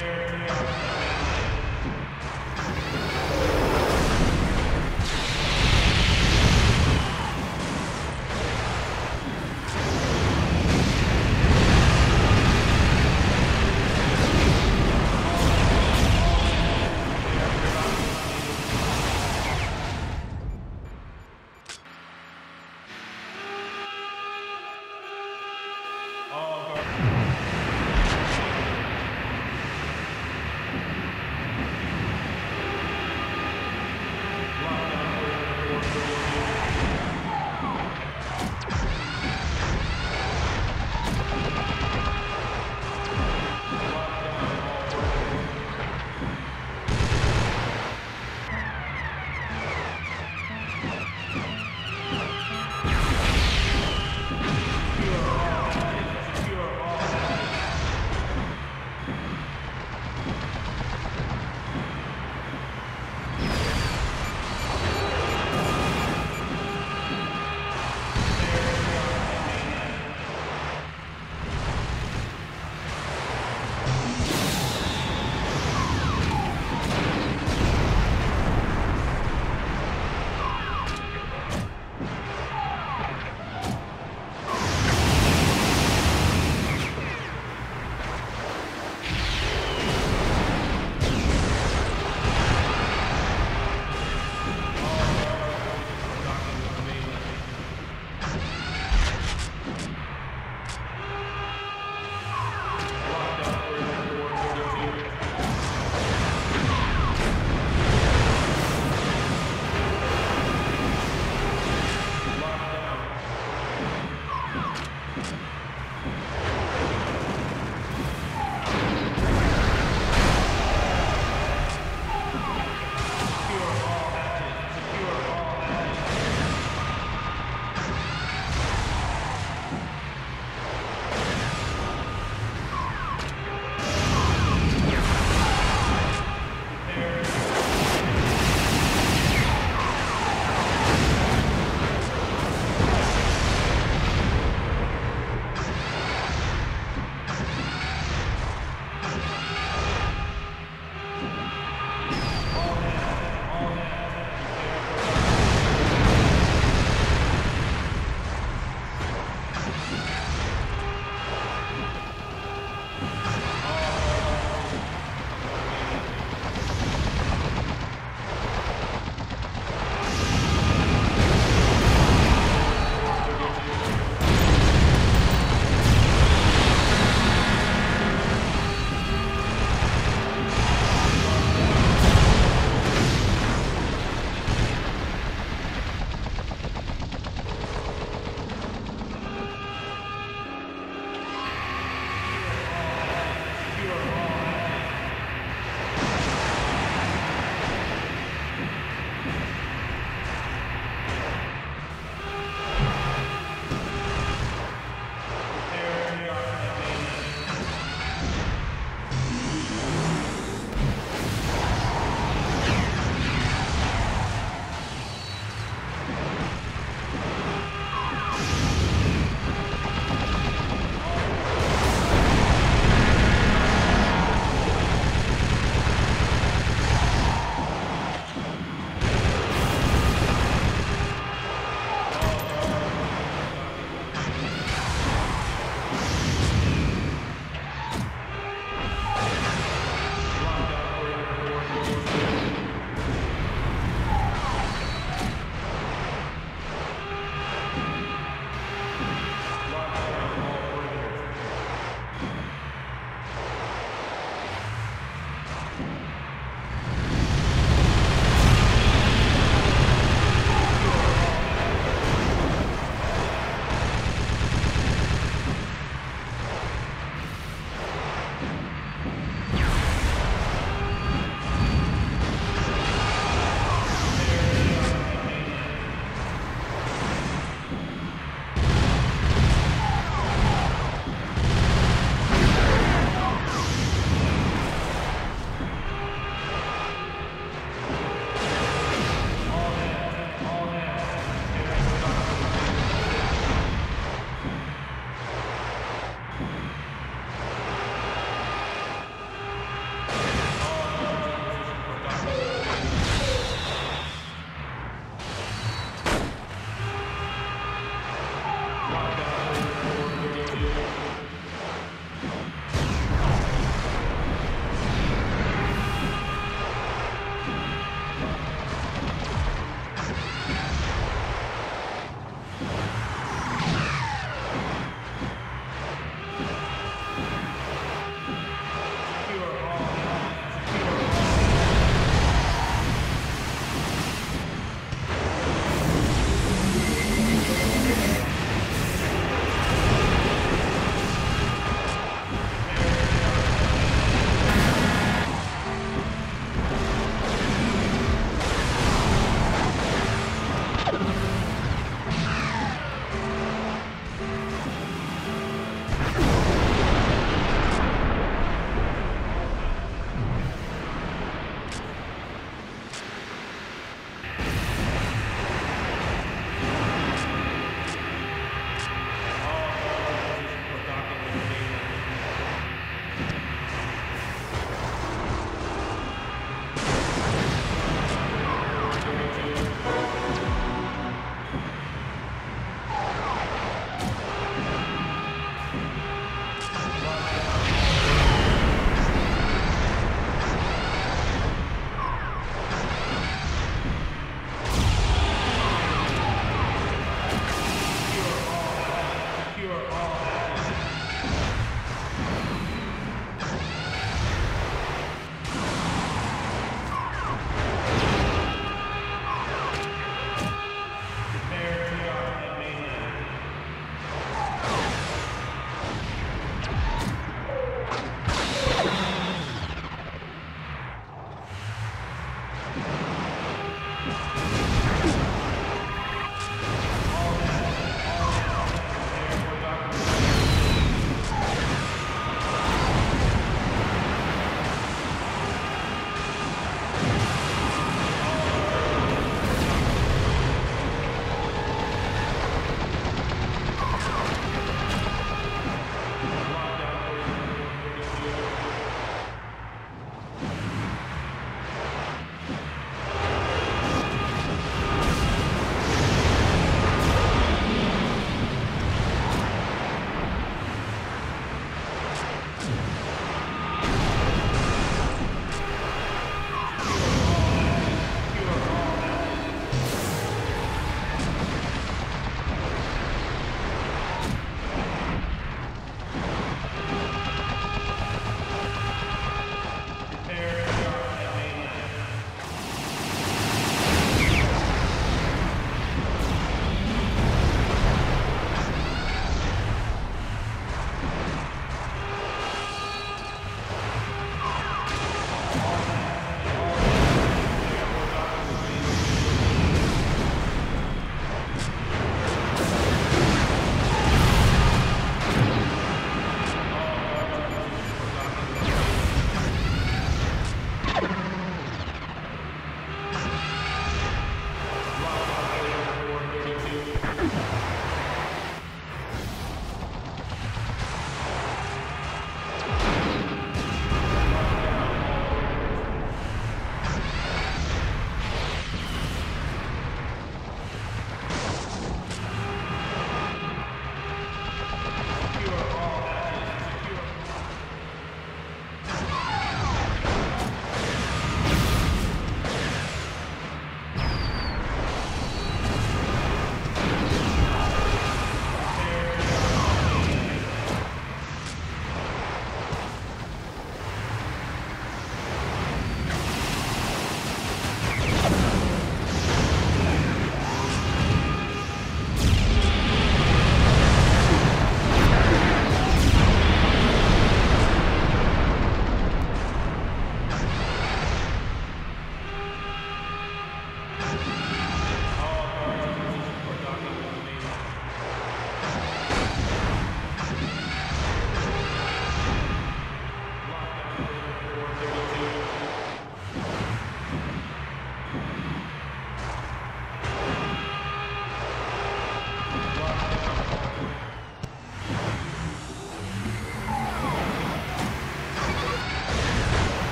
Yeah.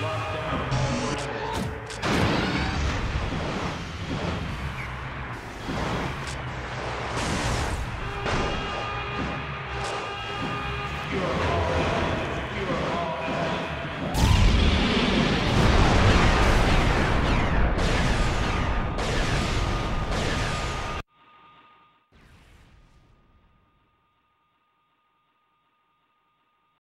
Lockdown.